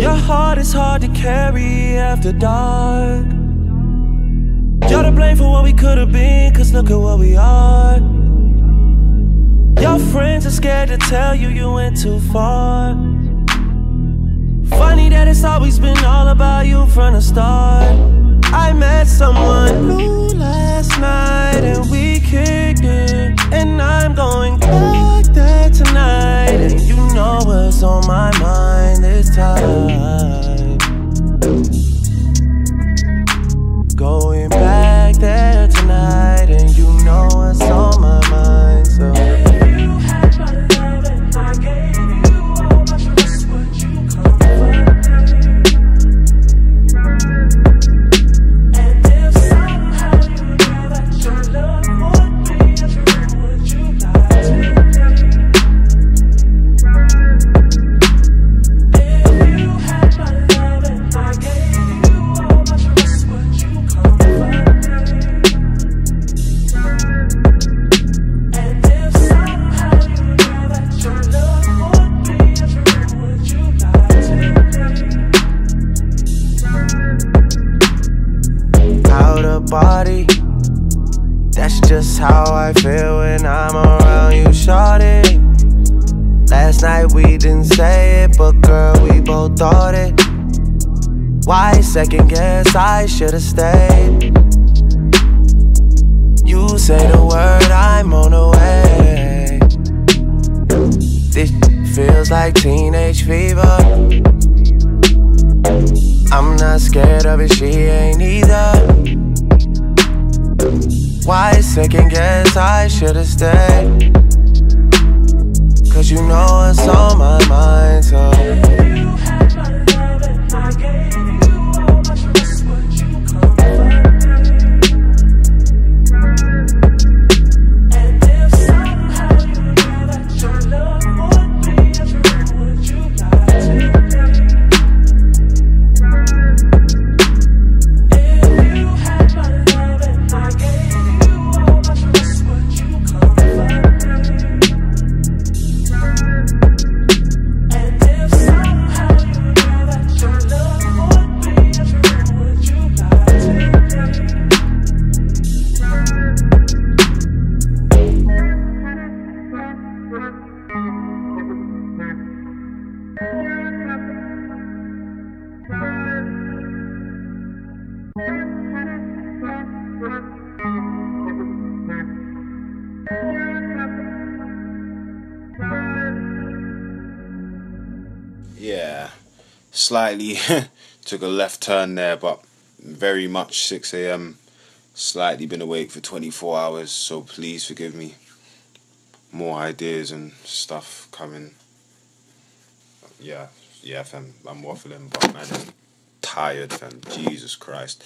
Your heart is hard to carry after dark. You're to blame for what we could have been, cause look at what we are. Your friends are scared to tell you you went too far. Funny that it's always been all about you from the start. I met someone new last night. Body. That's just how I feel when I'm around you, shorty. Last night we didn't say it, but girl, we both thought it. Why second guess I should've stayed? You say the word, I'm on the way. This feels like teenage fever. I'm not scared of it, she ain't either. Why second guess I should've stayed? Cause you know it's on my mind, so. Slightly took a left turn there, but very much 6 a.m. Slightly been awake for 24 hours, so please forgive me. More ideas and stuff coming. Yeah, yeah, fam. I'm waffling, but man, I'm tired, fam. Jesus Christ.